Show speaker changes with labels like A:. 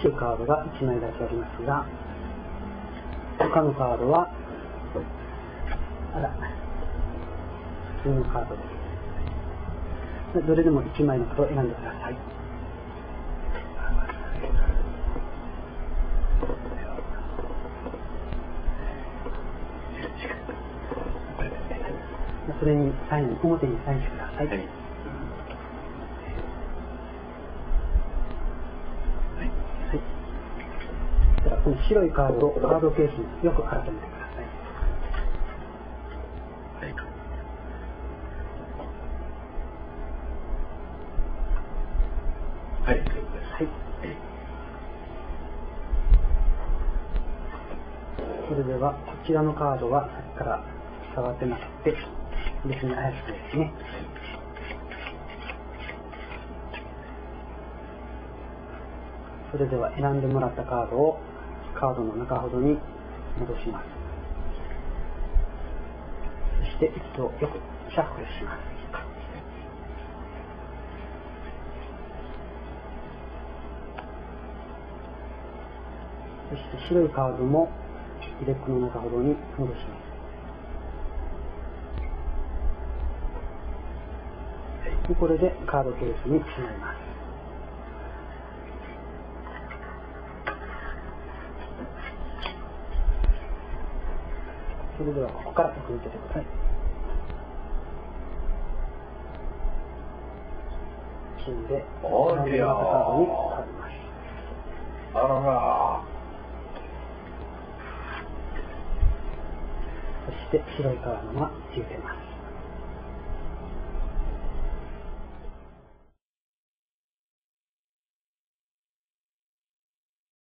A: 白いカードが1枚だけありますが、他のカードは、あら、普通のカードです。どれでも1枚のカードを選んでください。それにサイン、表にサインしてください。はい白いカードをカードケースによく改めてください。
B: はい。はい。
A: それでは、こちらのカードはさっきから触ってなくて、別に怪しくですね。それでは選んでもらったカードをカードの中ほどに戻します。そして一度よくシャッフルします。そして白いカードも deck の中ほどに戻します。これでカードケースにしまいます。それではここから奥に出てください。金で、
B: おー、
A: ります。
B: あらら
A: そして白いカードが消えてます。